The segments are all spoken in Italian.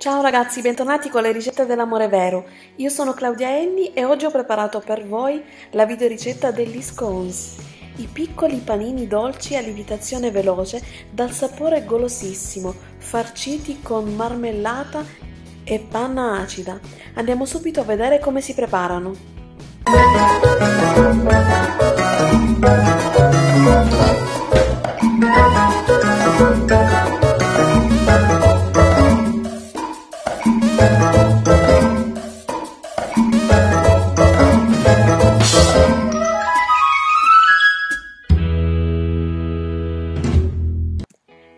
Ciao ragazzi, bentornati con le ricette dell'amore vero. Io sono Claudia Enni e oggi ho preparato per voi la videoricetta degli scones, i piccoli panini dolci a lievitazione veloce dal sapore golosissimo, farciti con marmellata e panna acida. Andiamo subito a vedere come si preparano.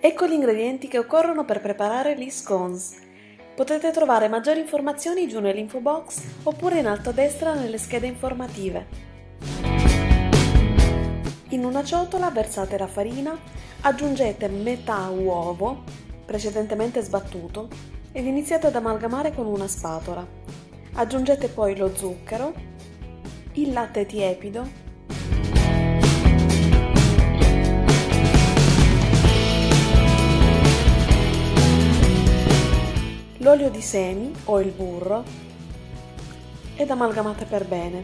Ecco gli ingredienti che occorrono per preparare gli scones. Potete trovare maggiori informazioni giù nell'info box oppure in alto a destra nelle schede informative. In una ciotola versate la farina, aggiungete metà uovo, precedentemente sbattuto, ed iniziate ad amalgamare con una spatola. Aggiungete poi lo zucchero, il latte tiepido l'olio di semi o il burro ed amalgamate per bene.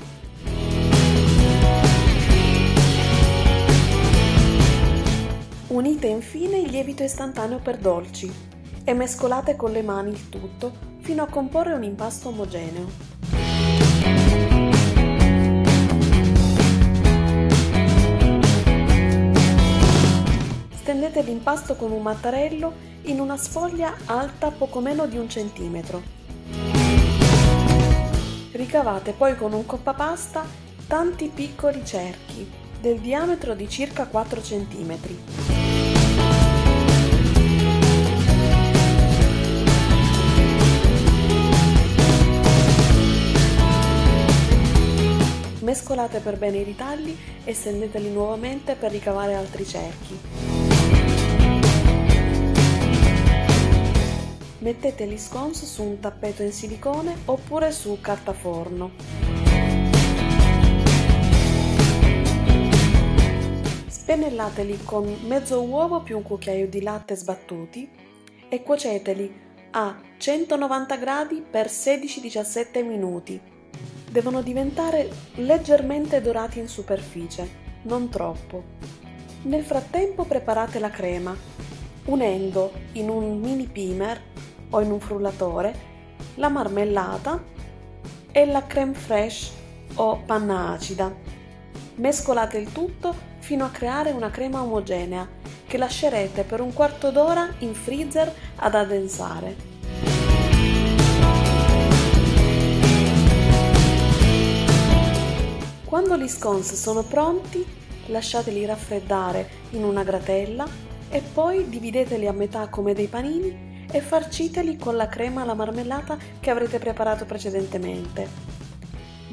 Unite infine il lievito istantaneo per dolci e mescolate con le mani il tutto fino a comporre un impasto omogeneo. Stendete l'impasto con un mattarello in una sfoglia alta poco meno di un centimetro. Ricavate poi con un coppapasta tanti piccoli cerchi del diametro di circa 4 centimetri. Mescolate per bene i ritagli e stendeteli nuovamente per ricavare altri cerchi. Mettete gli scones su un tappeto in silicone oppure su carta forno. Spennellateli con mezzo uovo più un cucchiaio di latte sbattuti e cuoceteli a 190 gradi per 16-17 minuti. Devono diventare leggermente dorati in superficie, non troppo. Nel frattempo preparate la crema, unendo in un mini pimer o in un frullatore la marmellata e la creme fraiche o panna acida. Mescolate il tutto fino a creare una crema omogenea che lascerete per un quarto d'ora in freezer ad addensare. Quando gli scones sono pronti, lasciateli raffreddare in una gratella e poi divideteli a metà come dei panini e farciteli con la crema alla marmellata che avrete preparato precedentemente.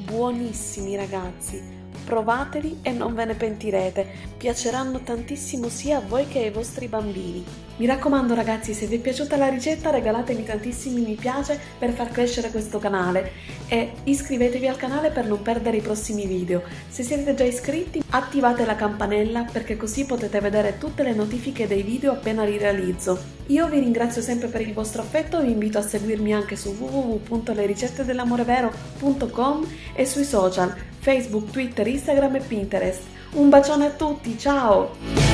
Buonissimi ragazzi! Provateli e non ve ne pentirete, piaceranno tantissimo sia a voi che ai vostri bambini. Mi raccomando ragazzi, se vi è piaciuta la ricetta regalatemi tantissimi mi piace per far crescere questo canale e iscrivetevi al canale per non perdere i prossimi video. Se siete già iscritti attivate la campanella perché così potete vedere tutte le notifiche dei video appena li realizzo. Io vi ringrazio sempre per il vostro affetto e vi invito a seguirmi anche su www.lericettedellamorevero.com e sui social Facebook, Twitter, Instagram e Pinterest. Un bacione a tutti, ciao!